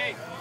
Okay.